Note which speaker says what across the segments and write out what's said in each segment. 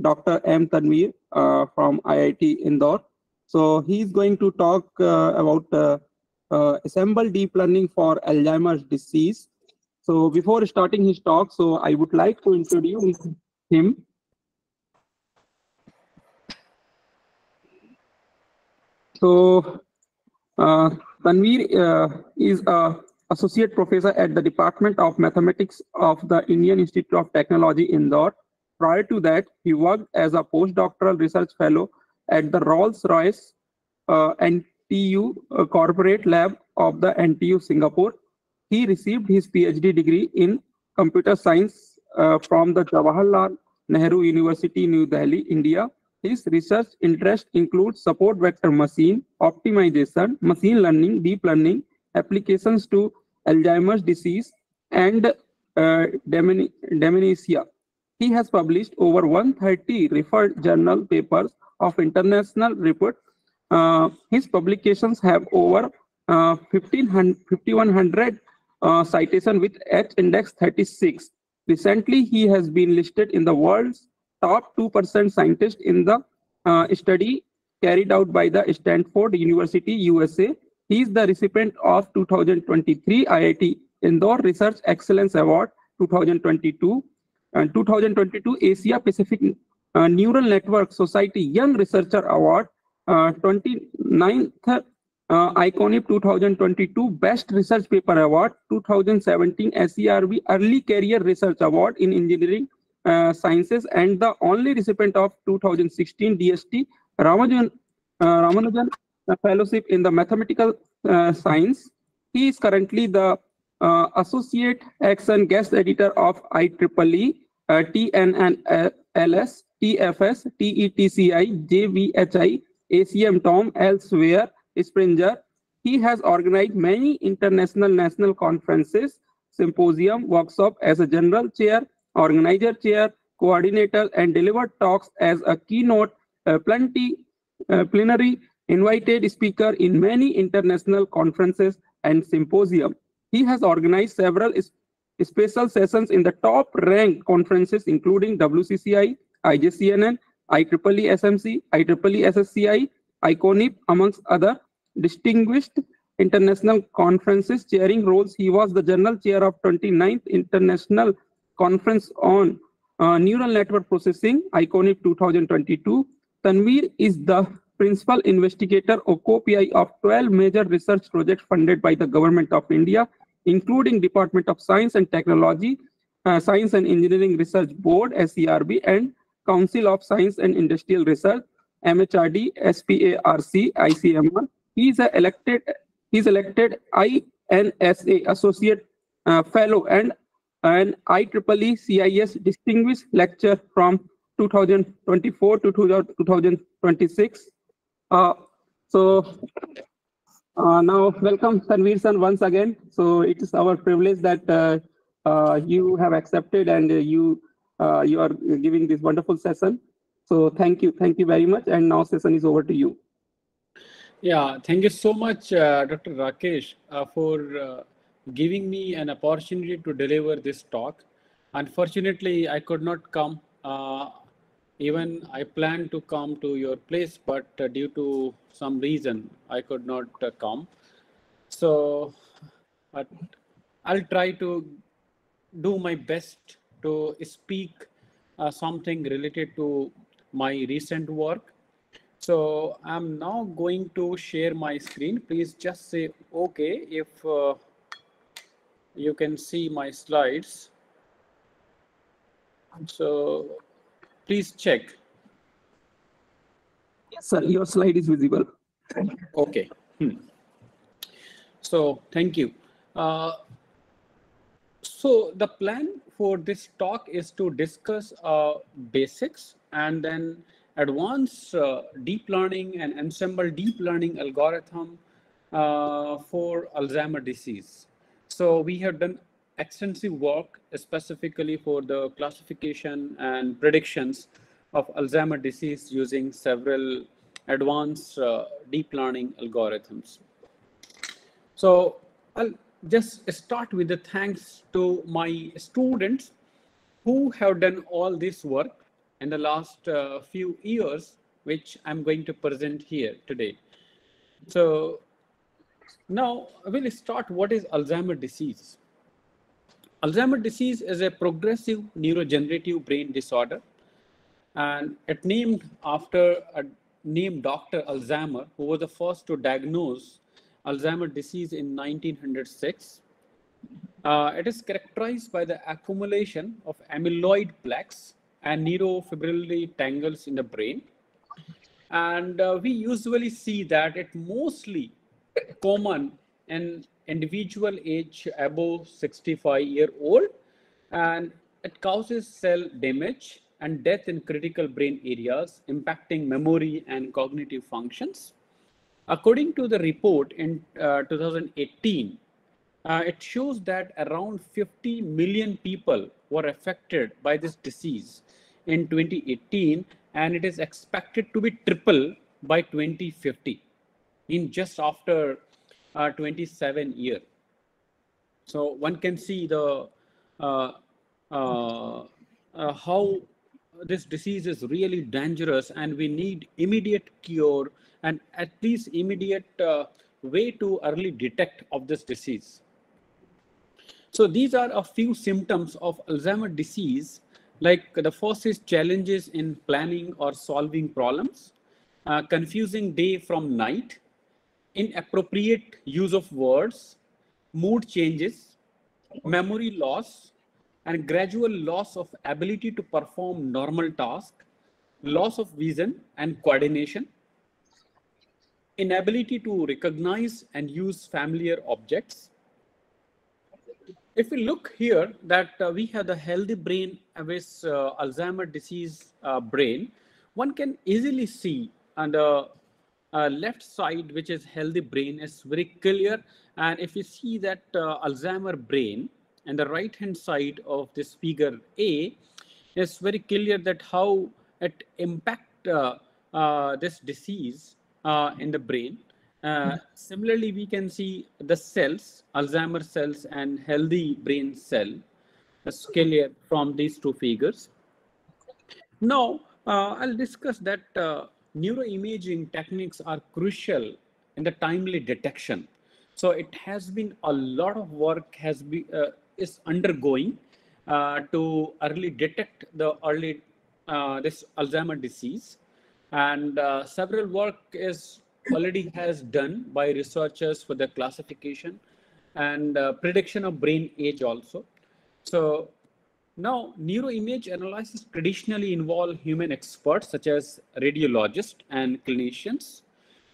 Speaker 1: Dr. M. Tanveer uh, from IIT Indore. So he's going to talk uh, about uh, uh, ensemble deep learning for Alzheimer's disease. So before starting his talk, so I would like to introduce him. So uh, Tanveer uh, is a associate professor at the Department of Mathematics of the Indian Institute of Technology Indore. Prior to that, he worked as a postdoctoral research fellow at the Rolls-Royce uh, NTU uh, corporate lab of the NTU Singapore. He received his PhD degree in computer science uh, from the Jawaharlal Nehru University, New Delhi, India. His research interest includes support vector machine, optimization, machine learning, deep learning, applications to Alzheimer's disease, and uh, dementia. He has published over 130 referred journal papers of international report. Uh, his publications have over uh, 5100 uh, citation with H index 36. Recently, he has been listed in the world's top 2% scientists in the uh, study carried out by the Stanford University, USA. He is the recipient of 2023 IIT Indore Research Excellence Award 2022 and 2022 Asia Pacific uh, Neural Network Society Young Researcher Award, uh, 29th uh, ICONIP 2022 Best Research Paper Award, 2017 SERB Early Career Research Award in Engineering uh, Sciences, and the only recipient of 2016 DST Ramanujan, uh, Ramanujan Fellowship in the Mathematical Science. He is currently the Associate and Guest Editor of IEEE, uh, TNNLS, TFS, TETCI, JBHI, ACM TOMM, Elsevier, Springer. He has organized many international national conferences, symposium, workshop as a general chair, organizer chair, coordinator, and delivered talks as a keynote, uh, plenty, uh, plenary invited speaker in many international conferences and symposium. He has organized several special sessions in the top ranked conferences, including WCCI, IJCNN, IEEE SMC, IEEE SSCI, ICONIP, amongst other distinguished international conferences chairing roles. He was the general chair of 29th International Conference on uh, Neural Network Processing, ICONIP 2022. Tanveer is the principal investigator or co-PI of 12 major research projects funded by the Government of India, including Department of Science and Technology, uh, Science and Engineering Research Board, SERB, and Council of Science and Industrial Research, MHRD, SPARC, ICMR. He is elected, he's elected INSA Associate uh, Fellow and an IEEE CIS Distinguished Lecturer from 2024 to 2026. Uh, so uh, now welcome Tanveer San once again. So it is our privilege that uh, uh you have accepted and you uh, you are giving this wonderful session. So thank you, thank you very much. And now session is over to you.
Speaker 2: Yeah, thank you so much, uh, Dr. Rakesh, for giving me an opportunity to deliver this talk. Unfortunately, I could not come even I planned to come to your place, but uh, due to some reason, I could not uh, come. So, but I'll try to do my best to speak uh, something related to my recent work. So I'm now going to share my screen. Please just say okay if uh, you can see my slides. So Please check.
Speaker 1: Yes, sir. Your slide is visible.
Speaker 2: Okay. Hmm. So thank you. Uh, so the plan for this talk is to discuss uh, basics and then advanced uh, deep learning and ensemble deep learning algorithm uh, for Alzheimer disease. So we have done extensive work specifically for the classification and predictions of Alzheimer disease using several advanced uh, deep learning algorithms. So I'll just start with the thanks to my students who have done all this work in the last uh, few years, which I'm going to present here today. So now we'll start what is Alzheimer disease. Alzheimer disease is a progressive neurodegenerative brain disorder and it named after a named Dr. Alzheimer, who was the first to diagnose Alzheimer's disease in 1906. Uh, it is characterized by the accumulation of amyloid plaques and neurofibrillary tangles in the brain. And uh, we usually see that it mostly common in individual age above 65 year old and it causes cell damage and death in critical brain areas impacting memory and cognitive functions. According to the report in uh, 2018, uh, it shows that around 50 million people were affected by this disease in 2018, and it is expected to be triple by 2050 in just after uh, 27 year. So one can see the uh, uh, uh, how this disease is really dangerous and we need immediate cure and at least immediate uh, way to early detect of this disease. So these are a few symptoms of Alzheimer disease. Like the first is challenges in planning or solving problems, confusing day from night, inappropriate use of words, mood changes, memory loss, and gradual loss of ability to perform normal tasks, loss of vision and coordination, inability to recognize and use familiar objects. If we look here that uh, we have the healthy brain with uh, Alzheimer disease uh, brain, one can easily see on the uh, left side, which is healthy brain, is very clear. And if you see that uh, Alzheimer brain, and the right hand side of this figure A is very clear that how it impact uh, uh, this disease uh, in the brain. Uh, similarly, we can see the cells, Alzheimer cells and healthy brain cell, clear from these two figures. Now, I'll discuss that neuroimaging techniques are crucial in the timely detection. So it has been a lot of work has been is undergoing uh, to early detect the early uh, this Alzheimer disease, and uh, several work is already has done by researchers for the classification and uh, prediction of brain age also. So now neuroimage analysis traditionally involve human experts such as radiologists and clinicians.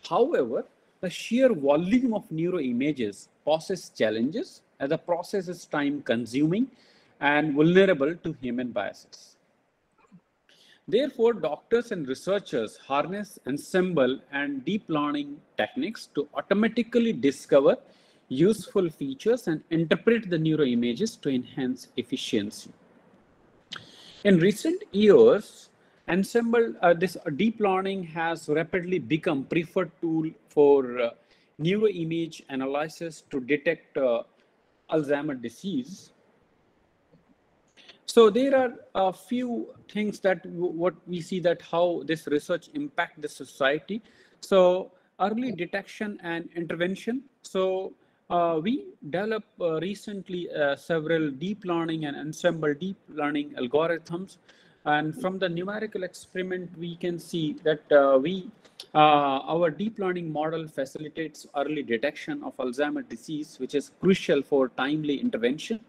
Speaker 2: However, the sheer volume of neuroimages poses challenges as the process is time consuming and vulnerable to human biases. Therefore, doctors and researchers harness ensemble and deep learning techniques to automatically discover useful features and interpret the neuroimages to enhance efficiency. In recent years, ensemble uh, this deep learning has rapidly become preferred tool for uh, neuroimage analysis to detect uh, Alzheimer disease. So there are a few things that what we see that how this research impact the society. So early detection and intervention. So uh, we developed uh, recently uh, several deep learning and ensemble deep learning algorithms. And from the numerical experiment, we can see that uh, we uh, our deep learning model facilitates early detection of Alzheimer disease, which is crucial for timely intervention.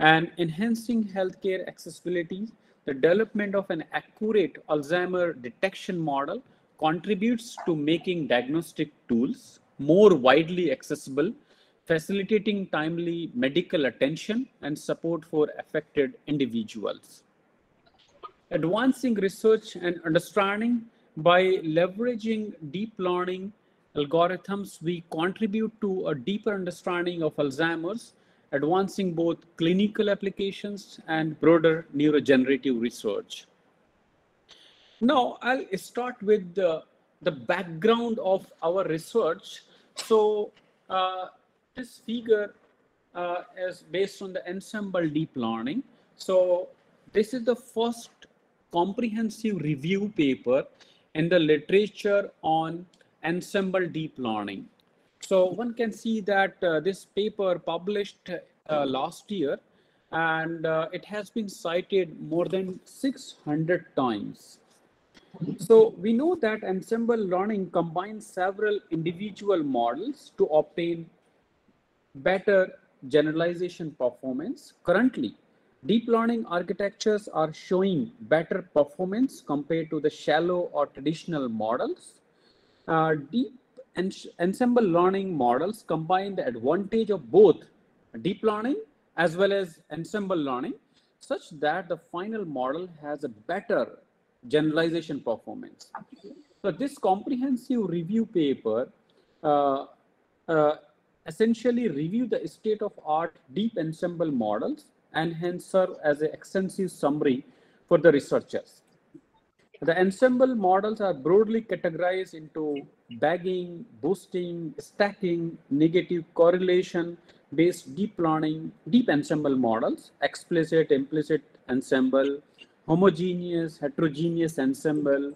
Speaker 2: And enhancing healthcare accessibility, the development of an accurate Alzheimer detection model contributes to making diagnostic tools more widely accessible, facilitating timely medical attention and support for affected individuals. Advancing research and understanding by leveraging deep learning algorithms, we contribute to a deeper understanding of Alzheimer's, advancing both clinical applications and broader neurogenerative research. Now, I'll start with the, the background of our research. So, uh, this figure uh, is based on the ensemble deep learning. So, this is the first comprehensive review paper in the literature on ensemble deep learning. So one can see that uh, this paper published uh, last year and uh, it has been cited more than 600 times. So we know that ensemble learning combines several individual models to obtain better generalization performance. Currently, deep learning architectures are showing better performance compared to the shallow or traditional models. Uh, deep ensemble learning models combine the advantage of both deep learning as well as ensemble learning such that the final model has a better generalization performance. So this comprehensive review paper uh, uh, essentially review the state of art deep ensemble models and hence serve as an extensive summary for the researchers. The ensemble models are broadly categorized into bagging, boosting, stacking, negative correlation, based deep learning, deep ensemble models, explicit, implicit ensemble, homogeneous, heterogeneous ensemble,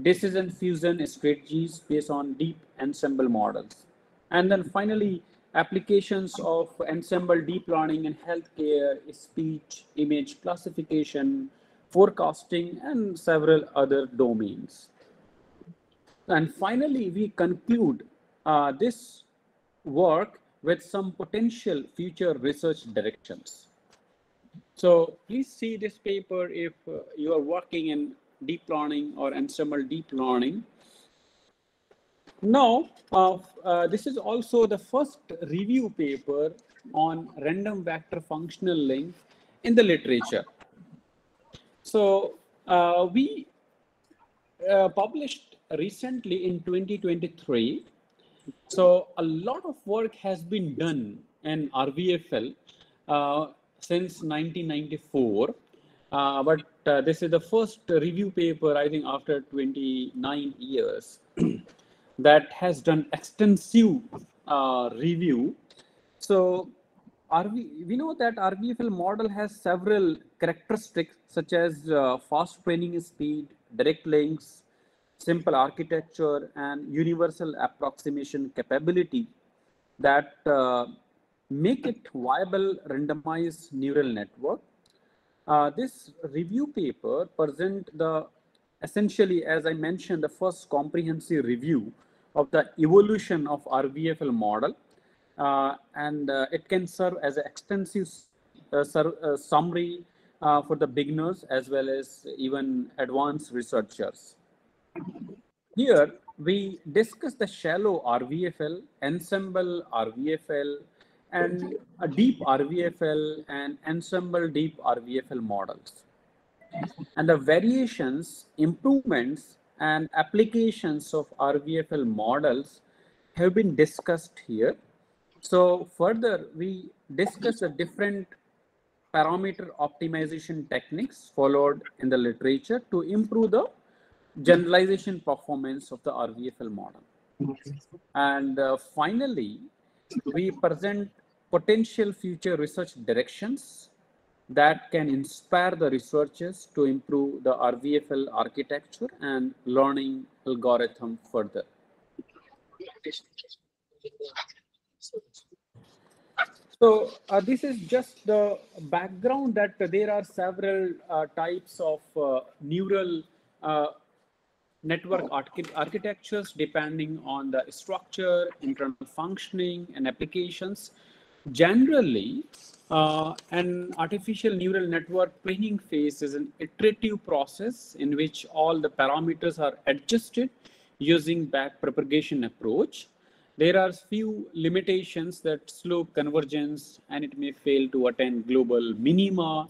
Speaker 2: decision fusion strategies based on deep ensemble models. And then finally, applications of ensemble deep learning in healthcare, speech, image classification, forecasting, and several other domains. And finally, we conclude uh, this work with some potential future research directions. So please see this paper if uh, you are working in deep learning or ensemble deep learning. Now, uh, uh, this is also the first review paper on random vector functional link in the literature. So uh, we uh, published recently in 2023 so a lot of work has been done in RVFL uh, since 1994. Uh, but uh, this is the first review paper, I think, after 29 years that has done extensive uh, review. So RV, we know that RVFL model has several characteristics such as uh, fast training speed, direct links, simple architecture and universal approximation capability that uh, make it viable randomized neural network. Uh, this review paper present the essentially, as I mentioned, the first comprehensive review of the evolution of RVFL model. Uh, and uh, it can serve as an extensive uh, uh, summary for the beginners as well as even advanced researchers. Here we discuss the shallow RVFL, ensemble RVFL, and a deep RVFL and ensemble deep RVFL models. And the variations, improvements, and applications of RVFL models have been discussed here. So further, we discuss the different parameter optimization techniques followed in the literature to improve the generalization performance of the RVFL model. And uh, finally, we present potential future research directions that can inspire the researchers to improve the RVFL architecture and learning algorithm further. So uh, this is just the background that there are several uh, types of uh, neural uh, network architectures depending on the structure, internal functioning, and applications. Generally, uh, an artificial neural network training phase is an iterative process in which all the parameters are adjusted using back propagation approach. There are few limitations that slow convergence and it may fail to attain global minima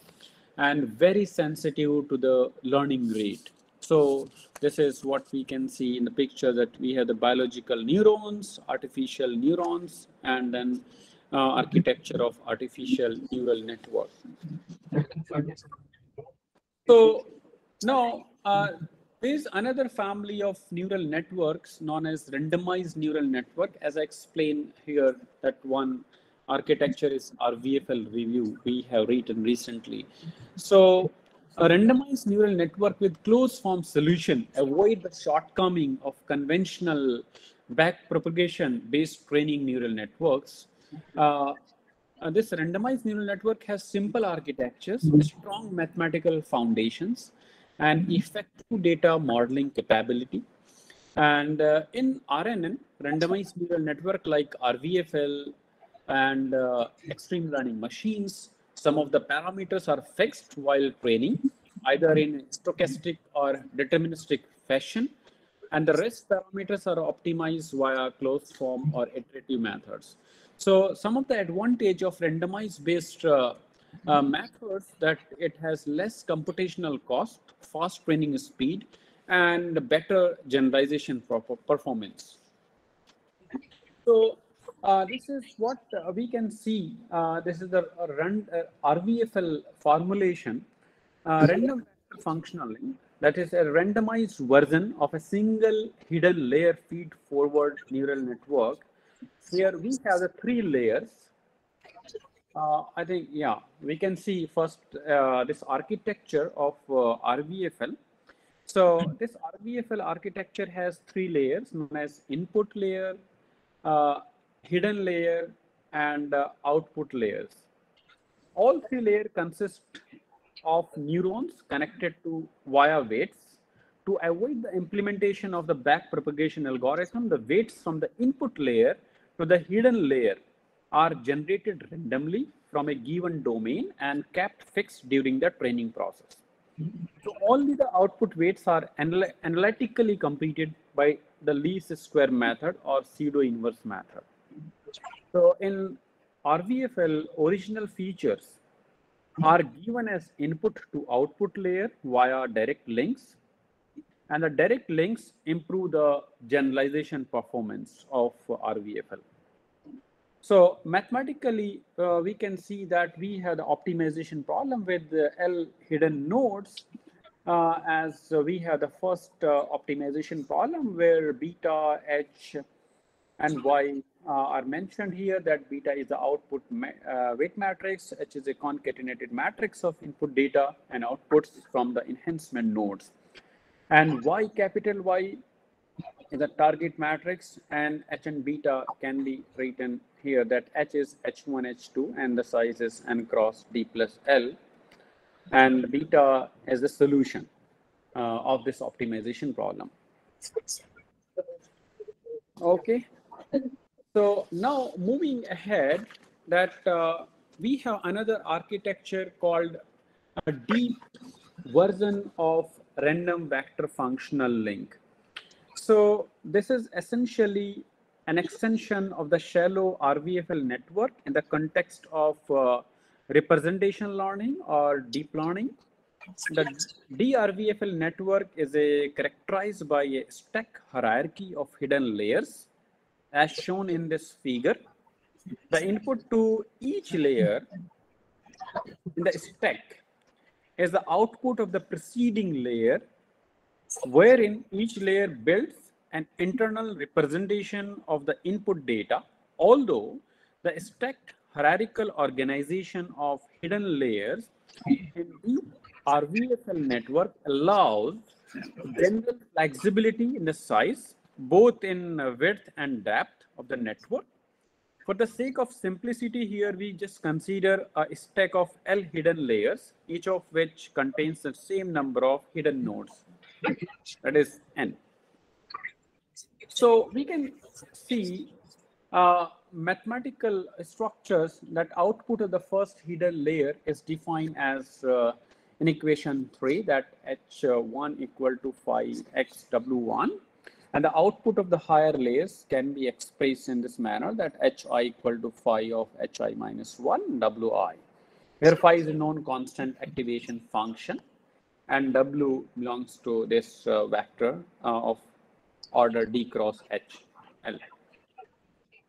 Speaker 2: and very sensitive to the learning rate. So this is what we can see in the picture that we have the biological neurons, artificial neurons, and then architecture of artificial neural network. So now uh, there is another family of neural networks known as randomized neural network. As I explained here, that one architecture is RVFL review we have written recently. So a randomized neural network with closed form solution avoid the shortcoming of conventional backpropagation based training neural networks. Uh, uh, this randomized neural network has simple architectures, strong mathematical foundations, and effective data modeling capability. And uh, in RNN, randomized neural network like RVFL and uh, extreme learning machines, some of the parameters are fixed while training, either in stochastic or deterministic fashion. And the rest parameters are optimized via closed form or iterative methods. So some of the advantage of randomized based uh, uh, methods that it has less computational cost, fast training speed, and better generalization performance. So uh, this is what uh, we can see. Uh, this is the run, uh, RVFL formulation, uh, random functionally. That is a randomized version of a single hidden layer feed forward neural network. Here we have the three layers. Uh, I think, yeah, we can see first this architecture of RVFL. So this RVFL architecture has three layers known as input layer, uh, hidden layer, and uh, output layers. All three layers consist of neurons connected to via weights. To avoid the implementation of the backpropagation algorithm, the weights from the input layer to the hidden layer are generated randomly from a given domain and kept fixed during the training process. So only the output weights are anal analytically computed by the least square method or pseudo inverse method. So in RVFL, original features are given as input to output layer via direct links. And the direct links improve the generalization performance of RVFL. So mathematically, uh, we can see that we have the optimization problem with the L hidden nodes uh, as we have the first uh, optimization problem where beta, H, and Y uh, are mentioned here that beta is the output ma uh, weight matrix, H is a concatenated matrix of input data and outputs from the enhancement nodes. And Y capital Y a target matrix and H and beta can be written here that H is H1, H2 and the size is N cross D plus L and beta is the solution uh, of this optimization problem. Okay, so now moving ahead that uh, we have another architecture called a deep version of random vector functional link. So this is essentially an extension of the shallow RVFL network in the context of uh, representation learning or deep learning. The DRVFL network is a characterized by a stack hierarchy of hidden layers as shown in this figure. The input to each layer in the stack is the output of the preceding layer wherein each layer builds an internal representation of the input data, although the stacked hierarchical organization of hidden layers in the RVFL network allows general flexibility in the size, both in width and depth of the network. For the sake of simplicity here, we just consider a stack of L hidden layers, each of which contains the same number of hidden nodes, that is N. So we can see uh, mathematical structures that output of the first hidden layer is defined as uh, in equation 3 that h1 equal to phi x w1 and the output of the higher layers can be expressed in this manner that hi equal to phi of hi minus 1 wi where phi is a known constant activation function and w belongs to this uh, vector uh, of order d cross h l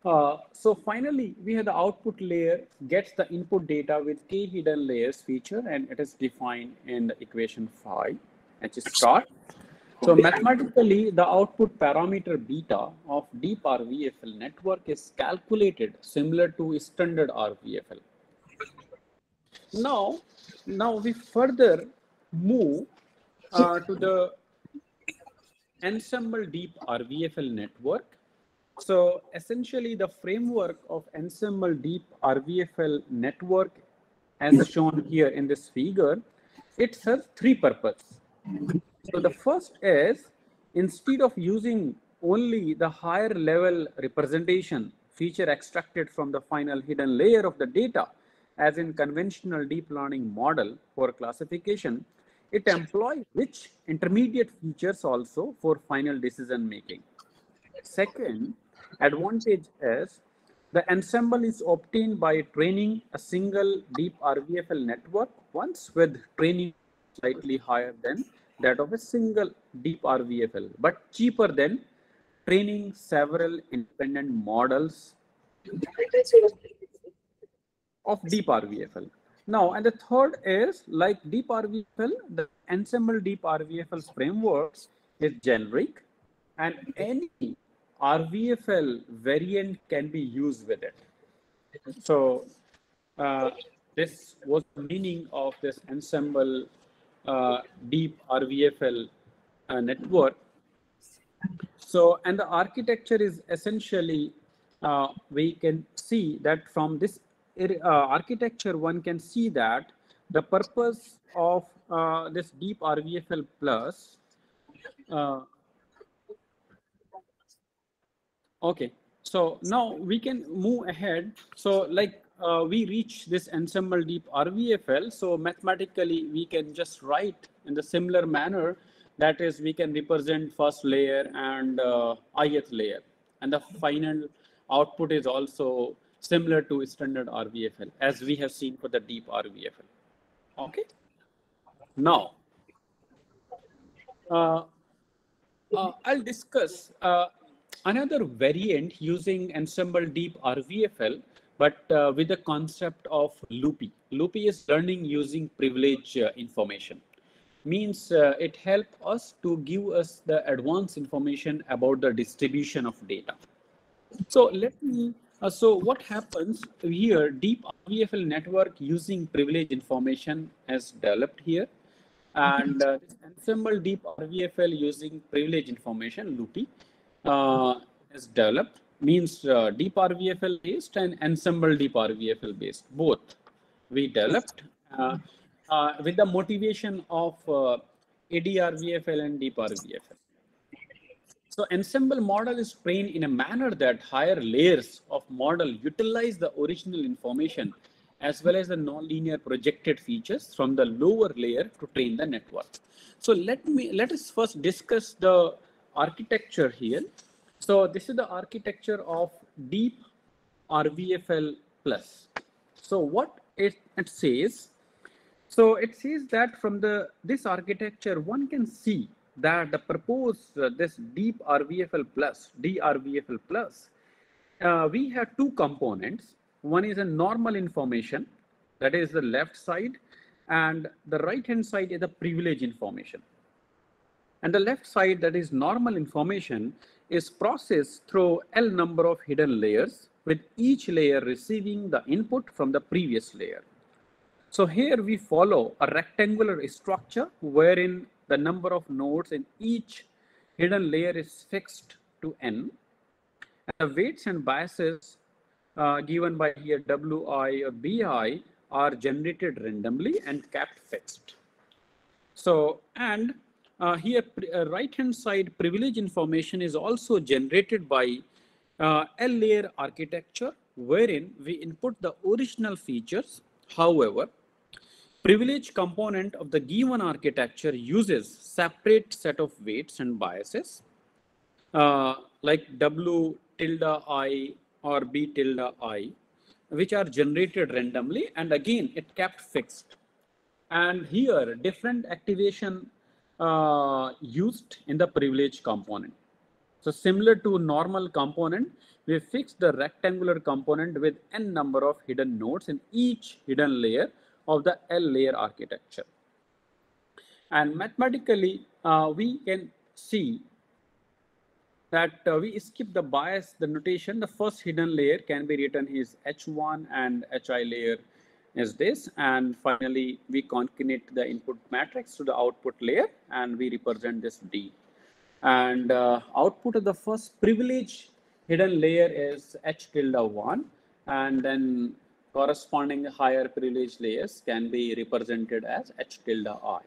Speaker 2: uh, so finally, we have the output layer gets the input data with k hidden layers feature, and it is defined in the equation phi, h star. So mathematically, the output parameter beta of deep RVFL network is calculated similar to standard RVFL. Now, now we further move uh, to the Ensemble Deep RVFL network. So essentially the framework of Ensemble Deep RVFL network as shown here in this figure, it serves three purposes. So the first is instead of using only the higher level representation feature extracted from the final hidden layer of the data, as in conventional deep learning model for classification, it employs rich intermediate features also for final decision making. Second advantage is the ensemble is obtained by training a single deep RVFL network once with training slightly higher than that of a single deep RVFL, but cheaper than training several independent models of deep RVFL. Now, and the third is like deep RVFL, the ensemble deep RVFL frameworks is generic and any RVFL variant can be used with it. So uh, this was the meaning of this ensemble uh, deep RVFL uh, network. So, and the architecture is essentially, uh, we can see that from this architecture, one can see that the purpose of uh, this deep RVFL plus uh, Okay, so now we can move ahead. So like uh, we reach this ensemble deep RVFL. So mathematically, we can just write in the similar manner. That is, we can represent first layer and uh, ith layer. And the final output is also similar to standard RVFL, as we have seen for the deep RVFL. Okay. Now, uh, uh I'll discuss uh, another variant using Ensemble Deep RVFL, but uh, with the concept of LUPI. LUPI is learning using privilege uh, information. Means uh, it helps us to give us the advanced information about the distribution of data. So let me, uh, so what happens here, Deep RVFL network using privilege information has developed here. And uh, Ensemble Deep RVFL using privilege information, LUPI, uh, is developed means uh, deep RVFL based and ensemble deep RVFL based both we developed uh, uh, with the motivation of uh, ADRVFL and deep RVFL. So ensemble model is trained in a manner that higher layers of model utilize the original information as well as the nonlinear projected features from the lower layer to train the network. So let me let us first discuss the architecture here. So this is the architecture of deep RVFL plus. So what it, it says, so it says that from the this architecture, one can see that the proposed uh, this deep RVFL plus, DRVFL plus, uh, we have two components. One is a normal information, that is the left side, and the right hand side is the privilege information. And the left side, that is normal information, is processed through L number of hidden layers, with each layer receiving the input from the previous layer. So here we follow a rectangular structure wherein the number of nodes in each hidden layer is fixed to n. And the weights and biases uh, given by here wi or bi are generated randomly and kept fixed. So, and uh, here uh, right hand side privilege information is also generated by uh, L layer architecture wherein we input the original features. However, privilege component of the given architecture uses separate set of weights and biases uh, like W tilde I or B tilde I which are generated randomly and again it kept fixed. And here different activation uh, used in the privilege component. So similar to normal component, we fix the rectangular component with n number of hidden nodes in each hidden layer of the L layer architecture. And mathematically, uh, we can see that uh, we skip the bias, the notation, the first hidden layer can be written as H1 and HI layer is this. And finally, we concatenate the input matrix to the output layer and we represent this D. And uh, output of the first privilege hidden layer is H tilde 1 and then corresponding higher privilege layers can be represented as H tilde I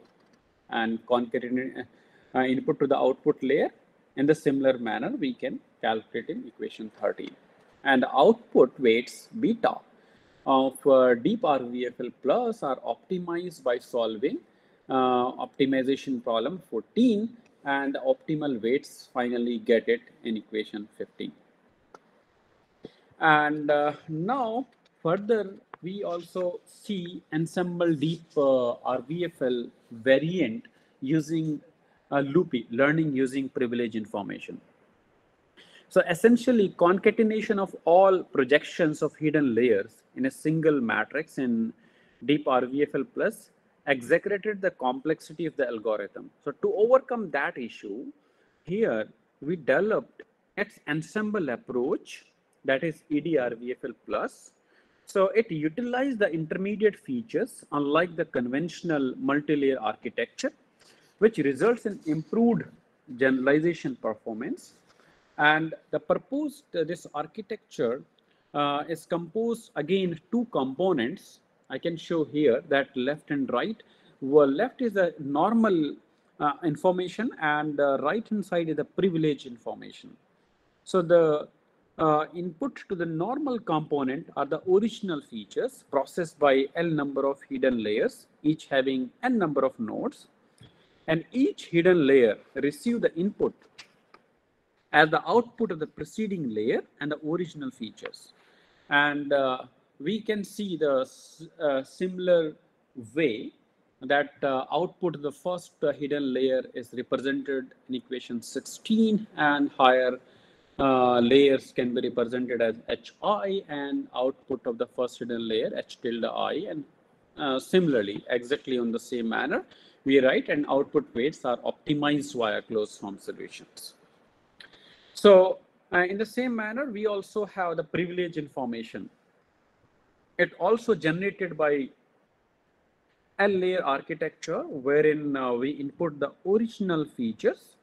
Speaker 2: and concatenate uh, input to the output layer in the similar manner we can calculate in equation 13 and output weights beta of uh, deep RVFL plus are optimized by solving uh, optimization problem 14 and the optimal weights finally get it in equation 15. And uh, now further we also see ensemble deep uh, RVFL variant using uh, LUPI learning using privilege information. So essentially concatenation of all projections of hidden layers in a single matrix in deep RVFL plus exaggerated the complexity of the algorithm. So to overcome that issue, here we developed its ensemble approach that is EDRVFL plus. So it utilized the intermediate features unlike the conventional multi-layer architecture, which results in improved generalization performance and the proposed uh, this architecture uh, is composed again two components. I can show here that left and right. Well, left is the normal uh, information and uh, right hand side is the privilege information. So the uh, input to the normal component are the original features processed by L number of hidden layers, each having N number of nodes. And each hidden layer receive the input as the output of the preceding layer and the original features. And uh, we can see the uh, similar way that uh, output of the first hidden layer is represented in equation 16 and higher uh, layers can be represented as hi and output of the first hidden layer h tilde i and uh, similarly exactly on the same manner we write and output weights are optimized via closed form solutions. So uh, in the same manner, we also have the privilege information. It also generated by L layer architecture, wherein uh, we input the original features.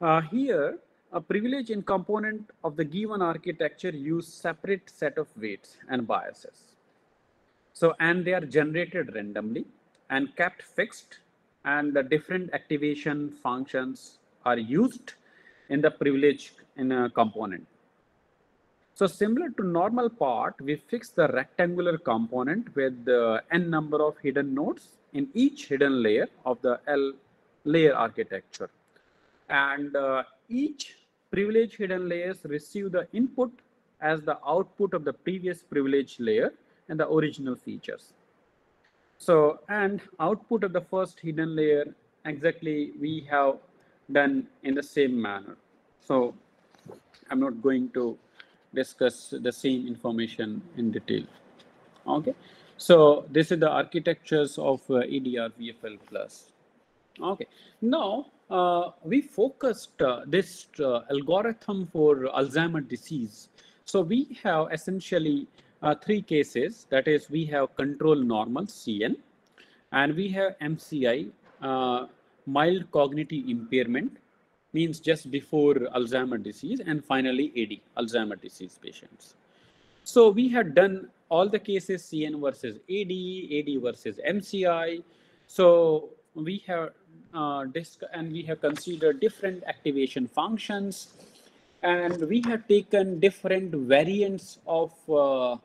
Speaker 2: Uh, here, a privilege in component of the given architecture use separate set of weights and biases. So, and they are generated randomly and kept fixed and the different activation functions are used in the privilege in a component. So similar to normal part, we fix the rectangular component with the n number of hidden nodes in each hidden layer of the L layer architecture. And uh, each privilege hidden layers receive the input as the output of the previous privilege layer and the original features. So, and output of the first hidden layer, exactly we have done in the same manner. So I'm not going to discuss the same information in detail. Okay, so this is the architectures of uh, EDR VFL plus. Okay, now we focused uh, this uh, algorithm for Alzheimer disease. So we have essentially uh, three cases. That is, we have control normal CN, and we have MCI, uh, mild cognitive impairment, means just before Alzheimer disease, and finally AD, Alzheimer disease patients. So we had done all the cases CN versus AD, AD versus MCI. So we have uh, and we have considered different activation functions, and we have taken different variants of uh,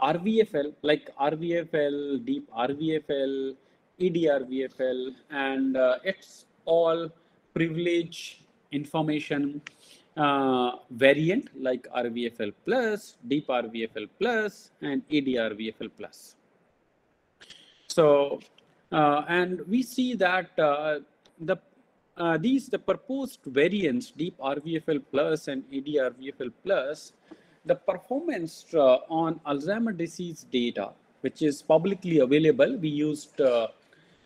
Speaker 2: RVFL, like RVFL, deep RVFL, EDRVFL, and uh, it's all privilege information uh, variant like RVFL plus, deep RVFL plus, and EDRVFL plus. So, and we see that uh, the uh, these the proposed variants, deep RVFL plus and EDRVFL plus, the performance uh, on Alzheimer disease data, which is publicly available, we used uh,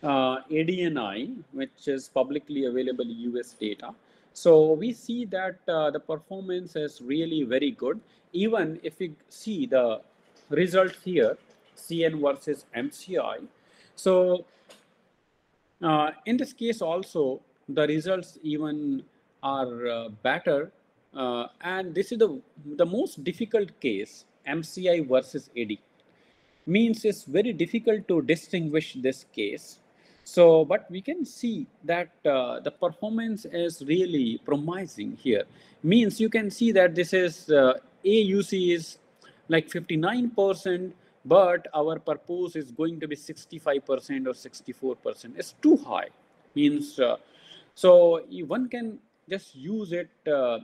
Speaker 2: ADNI, which is publicly available US data. So we see that uh, the performance is really very good. Even if we see the results here, CN versus MCI. So uh, in this case also, the results even are uh, better. Uh, and this is the, the most difficult case, MCI versus AD. Means it's very difficult to distinguish this case. So, but we can see that uh, the performance is really promising here. Means you can see that this is uh, AUC is like 59%, but our purpose is going to be 65% or 64%. It's too high. Means uh, so one can just use it uh,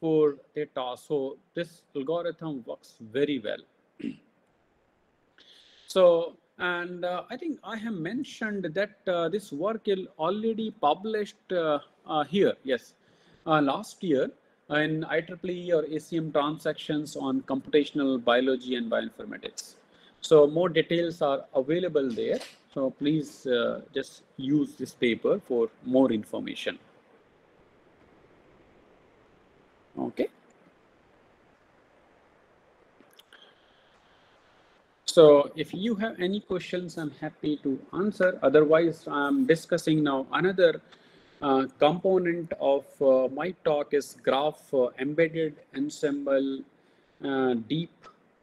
Speaker 2: for data. So this algorithm works very well. so and uh, I think I have mentioned that uh, this work is already published uh, uh, here. Yes, last year in IEEE or ACM transactions on computational biology and bioinformatics. So more details are available there. So please uh, just use this paper for more information. Okay. So if you have any questions, I'm happy to answer. Otherwise, I'm discussing now another uh, component of uh, my talk is graph uh, embedded ensemble uh, deep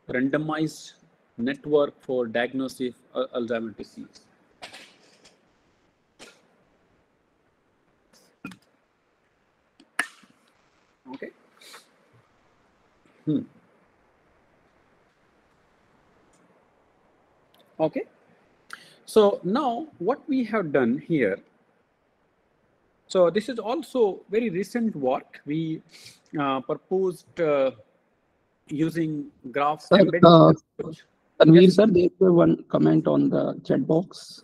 Speaker 2: randomized network for diagnosis of Alzheimer's disease. Okay. Hmm. Okay. So now what we have done here so this is also very recent work. We uh, proposed uh, using graphs.
Speaker 1: Sir, uh, Tanveer sir, there's one comment on the chat box.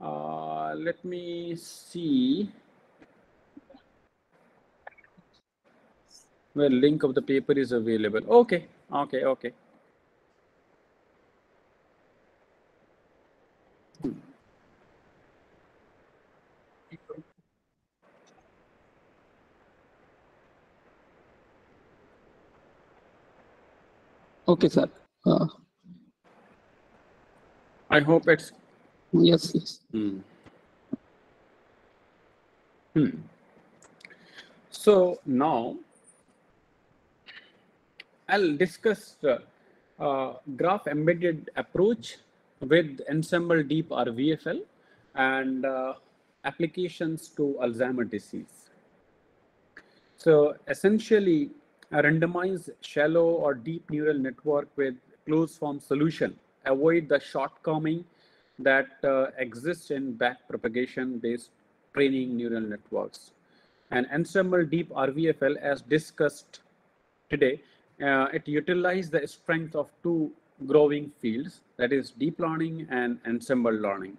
Speaker 2: Uh, let me see. Where link of the paper is available. Okay, okay, okay.
Speaker 1: Okay, sir. Uh,
Speaker 2: I hope it's.
Speaker 1: Yes, yes.
Speaker 2: Hmm. Hmm. So now I'll discuss uh, uh, graph embedded approach with Ensemble Deep RVFL and uh, applications to Alzheimer's disease. So essentially, a randomized shallow or deep neural network with closed form solution avoid the shortcoming that uh, exists in back propagation based training neural networks. And Ensemble Deep RVFL, as discussed today, uh, it utilizes the strength of two growing fields, that is deep learning and ensemble learning.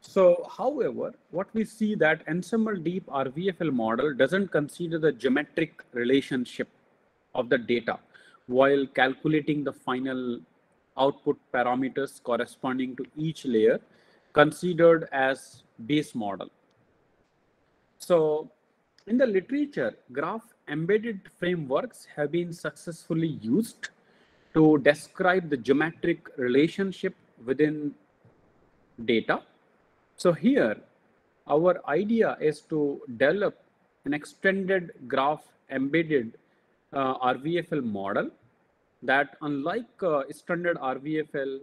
Speaker 2: So, however, what we see that ensemble deep RVFL model doesn't consider the geometric relationship of the data while calculating the final output parameters corresponding to each layer considered as base model. So in the literature, graph embedded frameworks have been successfully used to describe the geometric relationship within data so here, our idea is to develop an extended graph embedded uh, RVFL model that unlike uh, standard RVFL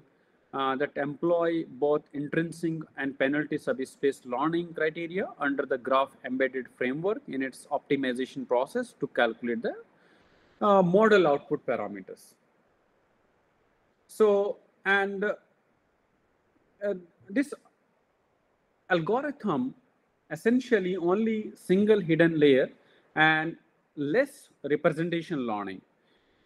Speaker 2: uh, that employ both intrinsic and penalty subspace learning criteria under the graph embedded framework in its optimization process to calculate the uh, model output parameters. So, and uh, this algorithm essentially only single hidden layer and less representation learning.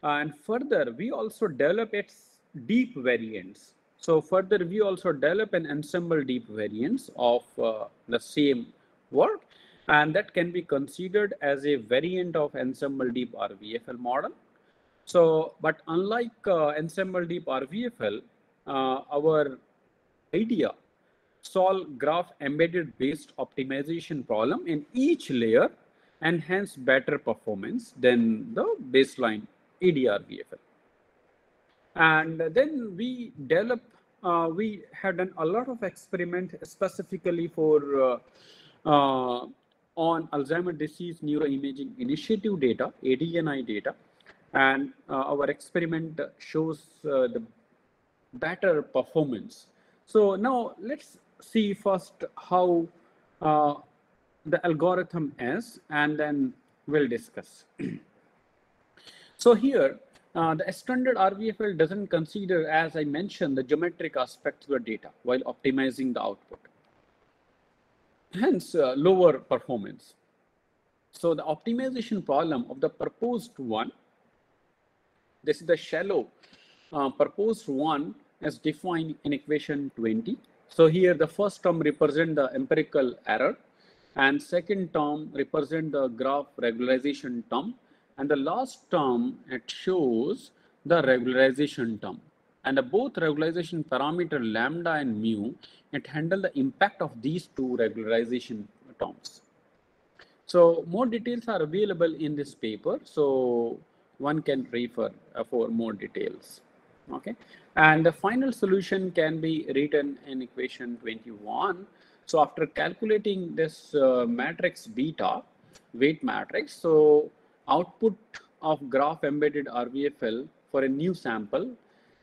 Speaker 2: And further, we also develop its deep variants. So further, we also develop an ensemble deep variants of uh, the same work, and that can be considered as a variant of ensemble deep RVFL model. So, but unlike uh, ensemble deep RVFL, uh, our idea solve graph embedded based optimization problem in each layer and hence better performance than the baseline ADR VFL. And then we develop, uh, we had done a lot of experiment specifically for uh, uh, on Alzheimer's disease neuroimaging initiative data, ADNI data. And uh, our experiment shows uh, the better performance. So now let's see first how uh, the algorithm is, and then we'll discuss. so here, uh, the standard RVFL doesn't consider, as I mentioned, the geometric aspects of the data while optimizing the output. Hence, uh, lower performance. So the optimization problem of the proposed one, this is the shallow uh, proposed one as defined in equation 20. So here the first term represent the empirical error and second term represent the graph regularization term. And the last term it shows the regularization term. And the both regularization parameter lambda and mu it handle the impact of these two regularization terms. So more details are available in this paper. So one can refer uh, for more details okay. And the final solution can be written in equation 21 so after calculating this uh, matrix beta weight matrix so output of graph embedded rvfl for a new sample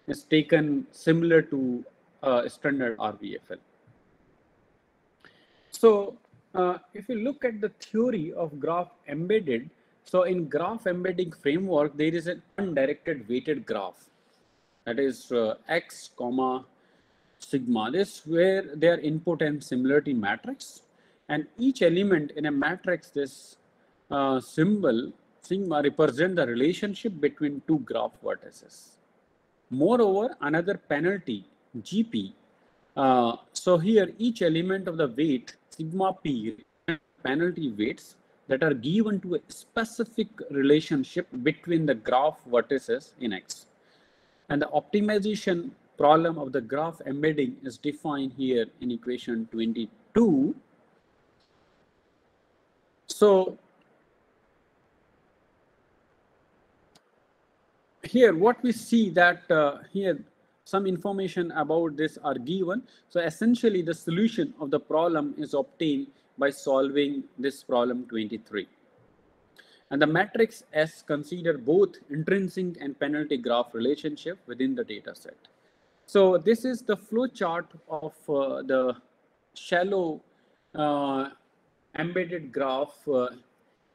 Speaker 2: is taken similar to uh, standard rvfl so uh, if you look at the theory of graph embedded so in graph embedding framework there is an undirected weighted graph that is uh, x comma sigma. This where their input and similarity matrix, and each element in a matrix, this uh, symbol sigma represent the relationship between two graph vertices. Moreover, another penalty GP. Uh, so here each element of the weight sigma p penalty weights that are given to a specific relationship between the graph vertices in X. And the optimization problem of the graph embedding is defined here in equation 22. So here what we see that uh, here some information about this are given. So essentially the solution of the problem is obtained by solving this problem 23. And the matrix S consider both intrinsic and penalty graph relationship within the data set. So this is the flow chart of uh, the shallow uh, embedded graph uh,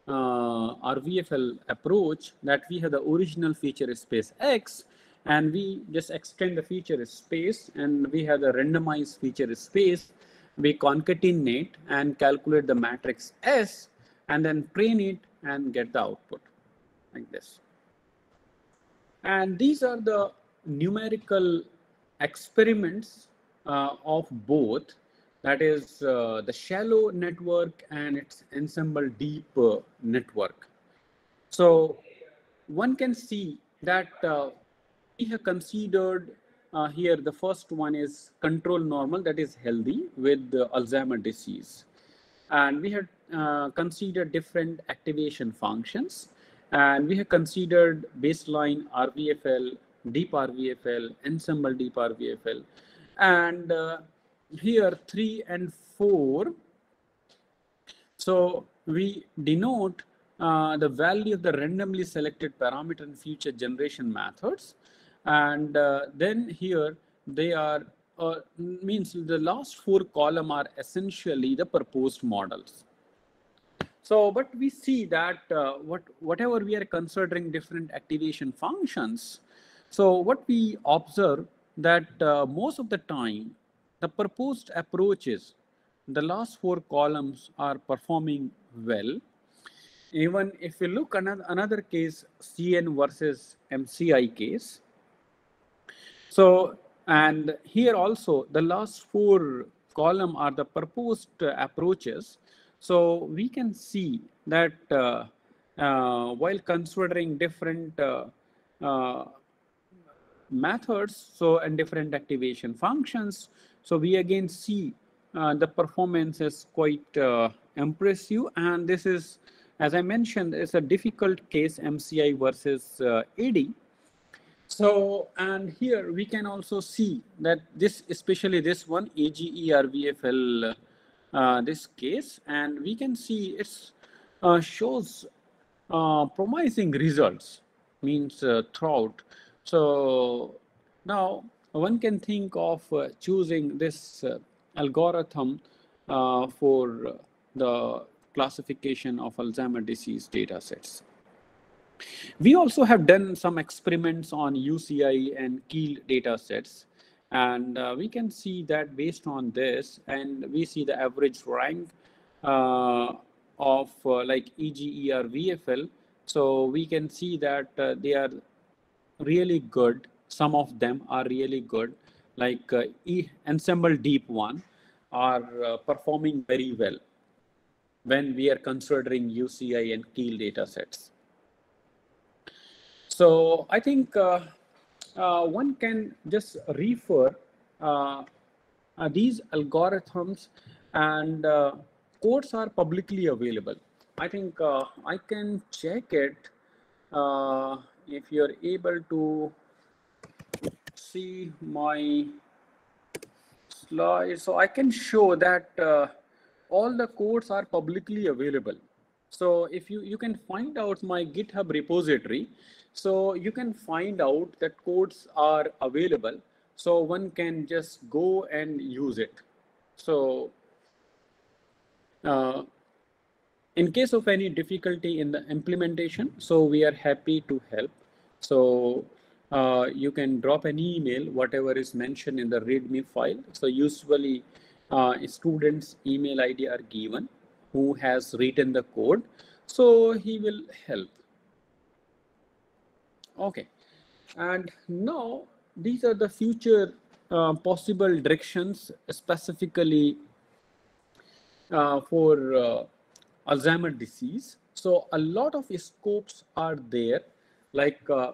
Speaker 2: uh RVFL approach that we have the original feature space X and we just extend the feature space and we have the randomized feature space. We concatenate and calculate the matrix S and then train it and get the output like this. And these are the numerical experiments uh, of both that is uh, the shallow network and its ensemble deep uh, network. So one can see that uh, we have considered uh, here the first one is control normal that is healthy with Alzheimer disease. And we had uh, considered different activation functions. And we have considered baseline RVFL, deep RVFL, ensemble deep RVFL. And uh, here three and four. So we denote uh, the value of the randomly selected parameter in future generation methods. And uh, then here they are, uh, means the last four column are essentially the proposed models. So, but we see that uh, what whatever we are considering different activation functions, so what we observe that uh, most of the time, the proposed approaches, the last four columns are performing well. Even if you look another another case, CN versus MCI case. So, and here also the last four column are the proposed approaches so we can see that uh, uh, while considering different uh, uh, methods, so and different activation functions, so we again see uh, the performance is quite uh, impressive. And this is, as I mentioned, it's a difficult case MCI versus AD. So, and here we can also see that this, especially this one, AGERVFL, uh, this case, and we can see it uh, shows uh, promising results, means uh, throughout. So now one can think of uh, choosing this uh, algorithm for the classification of Alzheimer disease data sets. We also have done some experiments on UCI and KEEL data sets. And uh, we can see that based on this, and we see the average rank uh, of uh, like EGER VFL. So we can see that uh, they are really good. Some of them are really good, like uh, e Ensemble Deep One are uh, performing very well when we are considering UCI and KEEL data sets. So I think uh, uh, one can just refer uh, uh these algorithms and uh, codes are publicly available. I think uh, I can check it if you're able to see my slide. So I can show that all the codes are publicly available. So if you, you can find out my GitHub repository, so you can find out that codes are available. So one can just go and use it. So uh, in case of any difficulty in the implementation, so we are happy to help. So uh, you can drop an email, whatever is mentioned in the README file. So usually uh, student's email ID are given who has written the code. So he will help. Okay. And now these are the future uh, possible directions specifically uh, for uh, Alzheimer disease. So a lot of scopes are there like uh,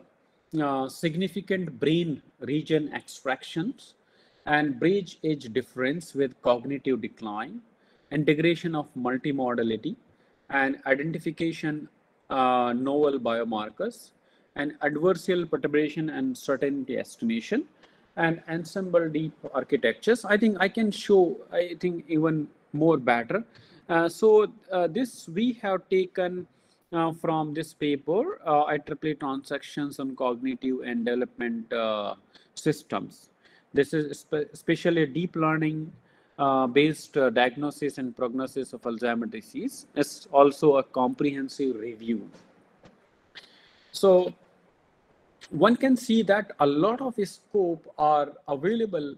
Speaker 2: uh, significant brain region extractions and bridge age difference with cognitive decline, integration of multimodality and identification uh, novel biomarkers and adversarial perturbation and certainty estimation and ensemble deep architectures. I think I can show, I think even more better. Uh, so uh, this we have taken uh, from this paper, uh, IEEE transactions on cognitive and development uh, systems. This is especially deep learning uh, based uh, diagnosis and prognosis of Alzheimer's disease. It's also a comprehensive review. So one can see that a lot of scope are available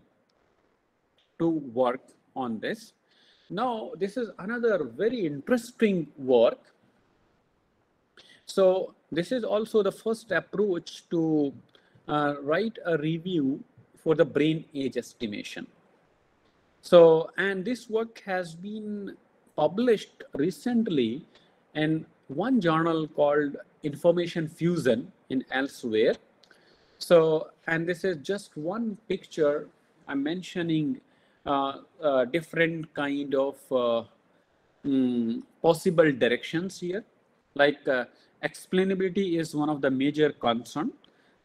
Speaker 2: to work on this. Now, this is another very interesting work. So this is also the first approach to uh, write a review for the brain age estimation. So, and this work has been published recently in one journal called Information Fusion in Elsevier. So, and this is just one picture. I'm mentioning uh, uh, different kind of uh, mm, possible directions here. Like uh, explainability is one of the major concern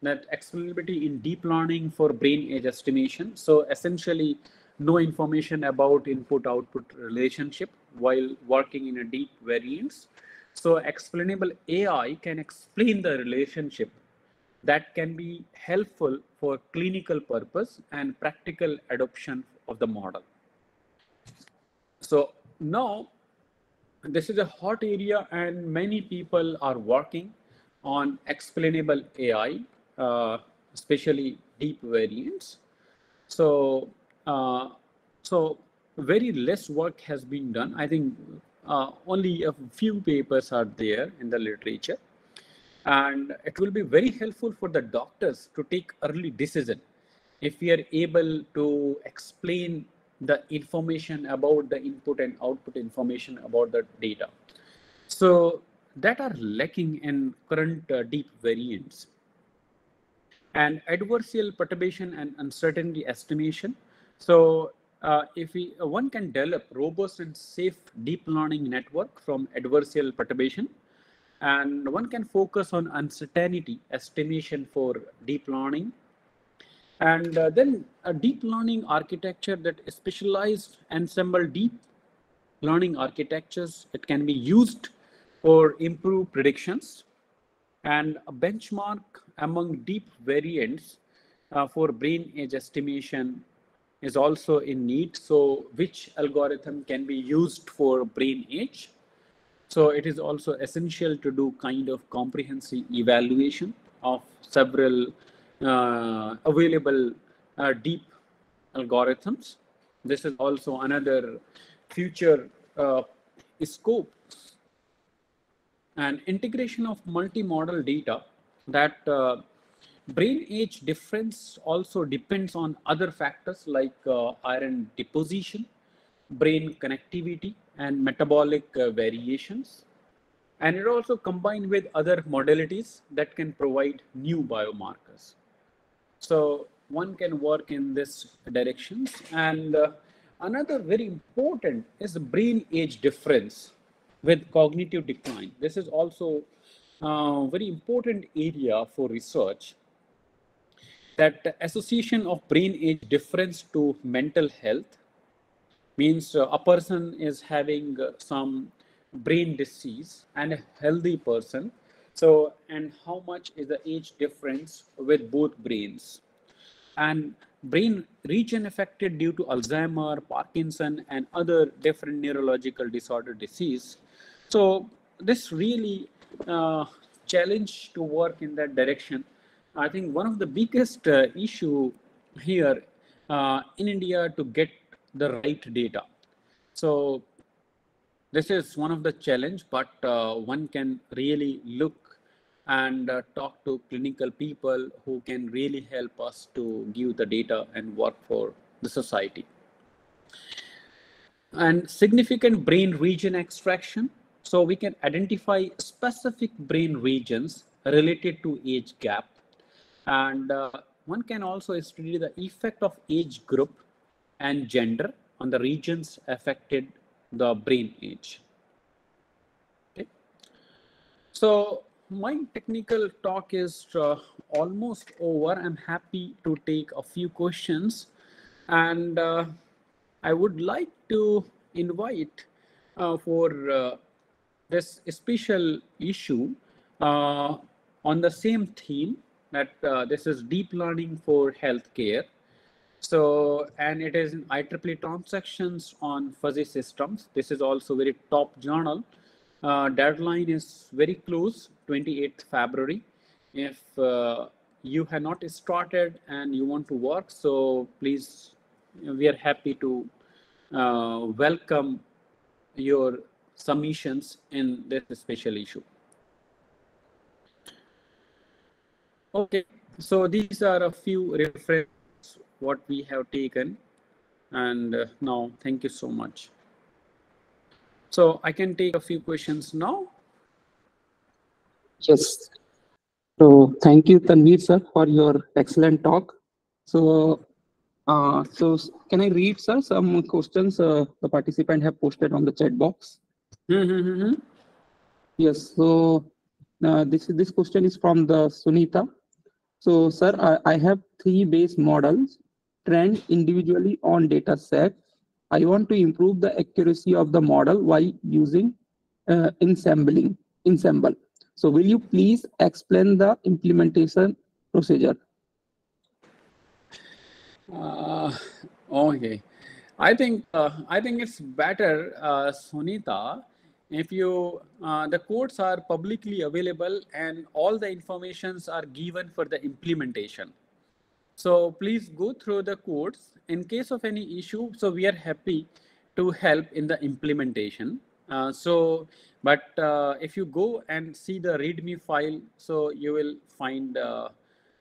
Speaker 2: that explainability in deep learning for brain age estimation. So essentially no information about input output relationship while working in a deep variance. So explainable AI can explain the relationship that can be helpful for clinical purpose and practical adoption of the model. So now this is a hot area and many people are working on explainable AI uh, especially deep variants. So, uh, so very less work has been done. I think uh, only a few papers are there in the literature. And it will be very helpful for the doctors to take early decision if we are able to explain the information about the input and output information about the data. So that are lacking in current uh, deep variants and adversarial perturbation and uncertainty estimation. So uh, if we, uh, one can develop robust and safe deep learning network from adversarial perturbation And one can focus on uncertainty estimation for deep learning. And uh, then a deep learning architecture that specialized ensemble deep learning architectures. It can be used for improve predictions and a benchmark among deep variants uh, for brain age estimation is also in need. So which algorithm can be used for brain age? So it is also essential to do kind of comprehensive evaluation of several uh, available uh, deep algorithms. This is also another future uh, scope and integration of multimodal data that uh, brain age difference also depends on other factors like uh, iron deposition, brain connectivity, and metabolic uh, variations. And it also combined with other modalities that can provide new biomarkers. So one can work in this directions. And uh, another very important is the brain age difference with cognitive decline. This is also a uh, very important area for research that association of brain age difference to mental health means uh, a person is having uh, some brain disease and a healthy person. So and how much is the age difference with both brains? And brain region affected due to alzheimer parkinson and other different neurological disorder disease. So this really uh, challenge to work in that direction I think one of the biggest uh, issue here uh, in India to get the right data. So this is one of the challenge, but uh, one can really look and uh, talk to clinical people who can really help us to give the data and work for the society. And significant brain region extraction. So we can identify specific brain regions related to age gap and uh, one can also study the effect of age group and gender on the regions affected the brain age. Okay. So my technical talk is uh, almost over. I'm happy to take a few questions and uh, I would like to invite uh, for uh, this special issue uh, on the same theme that uh, this is deep learning for healthcare. So, and it is in IEEE transactions on fuzzy systems. This is also very top journal. Uh, deadline is very close, 28th February. If uh, you have not started and you want to work, so please, we are happy to uh, welcome your submissions in this special issue. Okay, so these are a few references what we have taken and uh, now thank you so much. So I can take a few questions now.
Speaker 1: Yes. So thank you, Tanveer sir, for your excellent talk. So, uh, so can I read, sir, some questions uh, the participant have posted on the chat box?
Speaker 2: Mm -hmm.
Speaker 1: Yes. So uh, this this question is from the Sunita. So, sir, I, I have three base models trained individually on data set. I want to improve the accuracy of the model while using uh, ensembling, ensemble. So will you please explain the implementation procedure?
Speaker 2: Uh, okay. I think uh, I think it's better, uh, Sunita, if you uh, the codes are publicly available and all the informations are given for the implementation. So please go through the codes. In case of any issue so we are happy to help in the implementation. Uh, so but uh, if you go and see the readme file so you will find uh,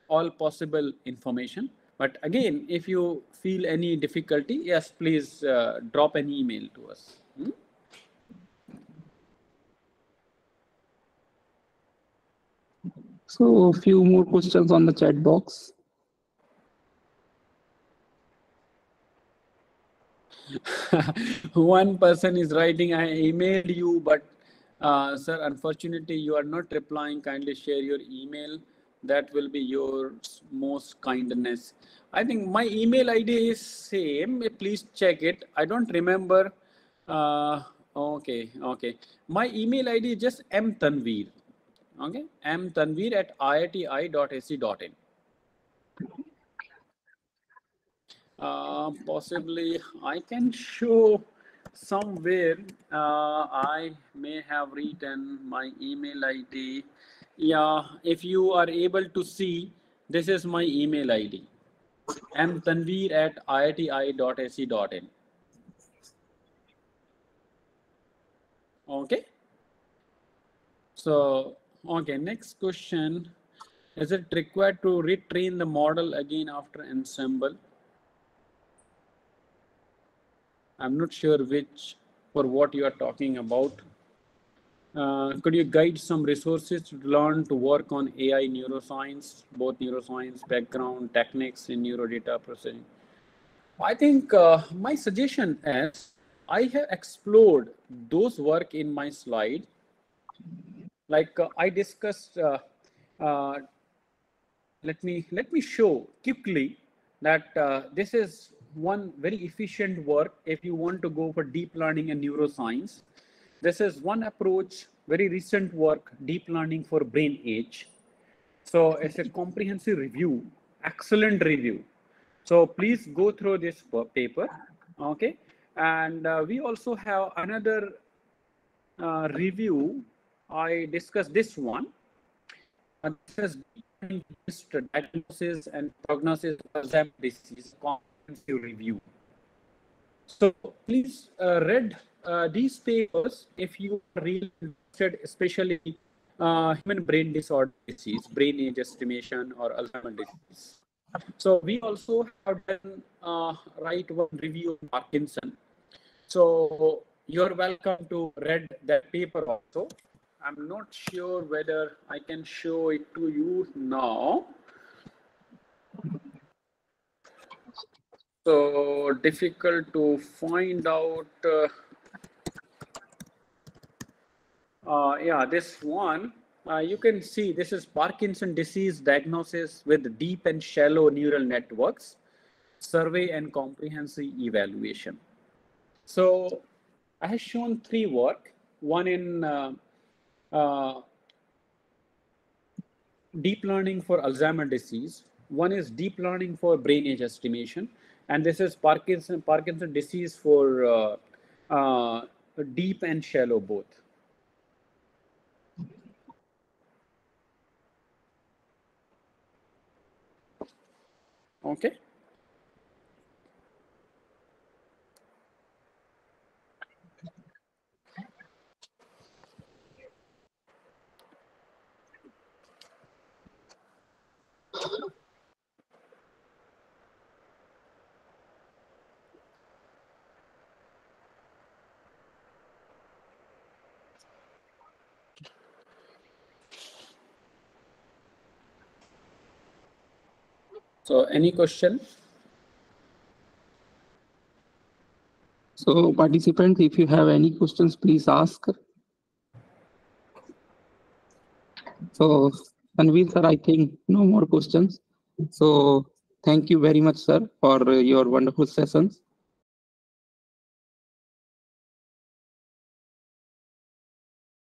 Speaker 2: all possible information. But again if you feel any difficulty yes please uh, drop an email to us hmm?
Speaker 1: So a few more questions on the chat box.
Speaker 2: One person is writing, I emailed you, but Uh, sir, unfortunately, you are not replying. Kindly share your email. That will be your most kindness. I think my email ID is same. Please check it. I don't remember. Uh, okay, okay. My email ID is just mtanveer. Okay, mtanveer at iiti.ac.in. Uh, possibly I can show somewhere uh, I may have written my email ID. Yeah, if you are able to see, this is my email ID. mtanveer at iiti.ac.in. Okay. So, okay, next question. Is it required to retrain the model again after ensemble? I'm not sure which or what you are talking about. Uh, could you guide some resources to learn to work on AI neuroscience, both neuroscience background, techniques in neurodata processing? I think uh, my suggestion is I have explored those work in my slide. Like uh, I discussed, uh, uh, let me let me show quickly that uh, this is one very efficient work if you want to go for deep learning and neuroscience. This is one approach, very recent work, deep learning for brain age. So it's a comprehensive review, excellent review. So please go through this paper, okay? And uh, we also have another uh, review. I discussed this one. Uh, this is diagnosis and prognosis of Alzheimer's disease review. So please uh, read uh, these papers if you are really interested, especially uh, human brain disorder disease, brain age estimation, or Alzheimer's disease. So we also have done uh, write one review of Parkinson. So you're welcome to read that paper also. I'm not sure whether I can show it to you now. so difficult to find out uh, uh, yeah this one. Uh, you can see this is parkinson disease diagnosis with deep and shallow neural networks survey and comprehensive evaluation. So i have shown three work. One in uh, deep learning for alzheimer's disease one is deep learning for brain age estimation and this is Parkinson Parkinson disease for uh, uh, deep and shallow both. Okay. So any question?
Speaker 1: So participants, if you have any questions, please ask. So Tanveer sir, I think no more questions. So thank you very much, sir, for your wonderful sessions.